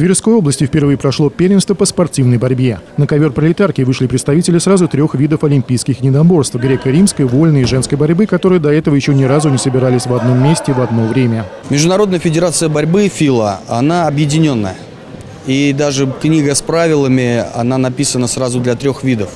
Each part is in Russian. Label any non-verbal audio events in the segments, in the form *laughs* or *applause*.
Тверской области впервые прошло первенство по спортивной борьбе. На ковер пролетарки вышли представители сразу трех видов олимпийских единоборств – греко-римской, вольной и женской борьбы, которые до этого еще ни разу не собирались в одном месте в одно время. Международная федерация борьбы ФИЛА, она объединенная. И даже книга с правилами, она написана сразу для трех видов.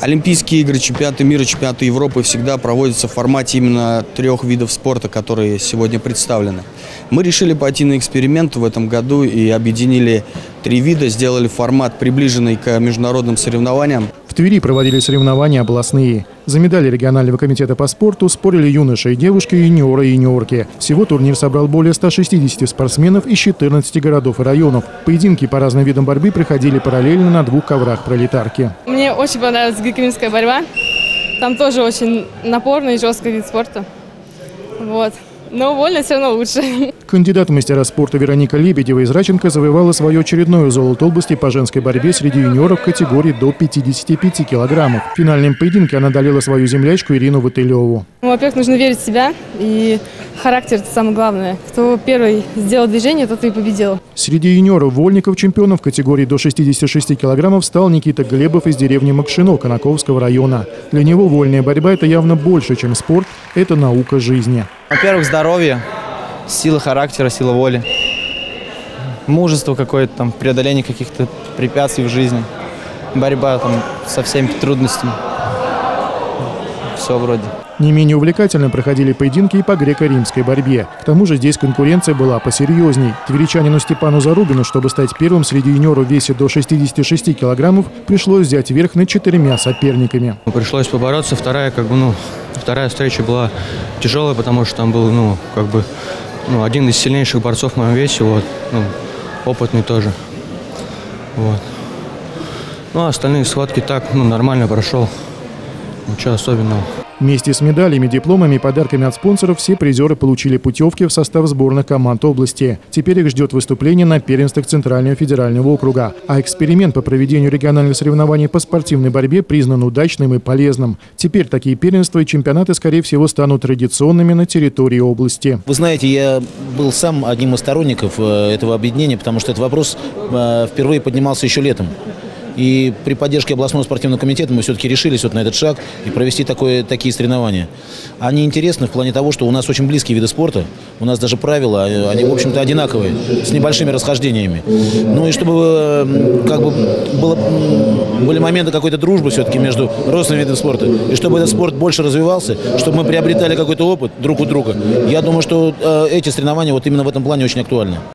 Олимпийские игры, чемпионаты мира, чемпионаты Европы всегда проводятся в формате именно трех видов спорта, которые сегодня представлены. Мы решили пойти на эксперимент в этом году и объединили три вида, сделали формат, приближенный к международным соревнованиям. Твери проводили соревнования областные. За медали регионального комитета по спорту спорили юноши и девушки, юниоры и юниорки. Всего турнир собрал более 160 спортсменов из 14 городов и районов. Поединки по разным видам борьбы проходили параллельно на двух коврах пролетарки. Мне очень понравилась греко борьба. Там тоже очень напорный и жесткий вид спорта. Вот. Но вольно все равно лучше. *laughs* Кандидат в мастера спорта Вероника Лебедева из Раченко завоевала свое очередное золото области по женской борьбе среди юниоров категории до 55 килограммов. В финальном поединке она одолела свою землячку Ирину Ватылеву. Ну, во-первых, нужно верить в себя и характер – это самое главное. Кто первый сделал движение, тот и победил. Среди юниоров вольников чемпионов категории до 66 килограммов стал Никита Глебов из деревни Макшино Конаковского района. Для него вольная борьба – это явно больше, чем спорт, это наука жизни. Во-первых, здоровье, сила характера, сила воли, мужество какое-то, там, преодоление каких-то препятствий в жизни, борьба там, со всеми трудностями. Все вроде. Не менее увлекательно проходили поединки и по греко-римской борьбе. К тому же здесь конкуренция была посерьезней. Тверичанину Степану Зарубину, чтобы стать первым среди юниоров в весе до 66 килограммов, пришлось взять верх над четырьмя соперниками. Пришлось побороться. Вторая, как бы, ну, вторая встреча была тяжелая, потому что там был, ну, как бы, ну, один из сильнейших борцов в моем весе, вот, ну, опытный тоже. Вот. Ну, а остальные схватки так, ну, нормально прошел. Ничего особенного. Вместе с медалями, дипломами и подарками от спонсоров все призеры получили путевки в состав сборных команд области. Теперь их ждет выступление на первенствах Центрального федерального округа. А эксперимент по проведению региональных соревнований по спортивной борьбе признан удачным и полезным. Теперь такие первенства и чемпионаты, скорее всего, станут традиционными на территории области. Вы знаете, я был сам одним из сторонников э, этого объединения, потому что этот вопрос э, впервые поднимался еще летом. И при поддержке областного спортивного комитета мы все-таки решились вот на этот шаг и провести такое, такие соревнования. Они интересны в плане того, что у нас очень близкие виды спорта, у нас даже правила, а, они, в общем-то, одинаковые, с небольшими расхождениями. Ну и чтобы э, как бы было, были моменты какой-то дружбы все-таки между родственными видами спорта, и чтобы этот спорт больше развивался, чтобы мы приобретали какой-то опыт друг у друга. Я думаю, что э, эти соревнования вот именно в этом плане очень актуальны.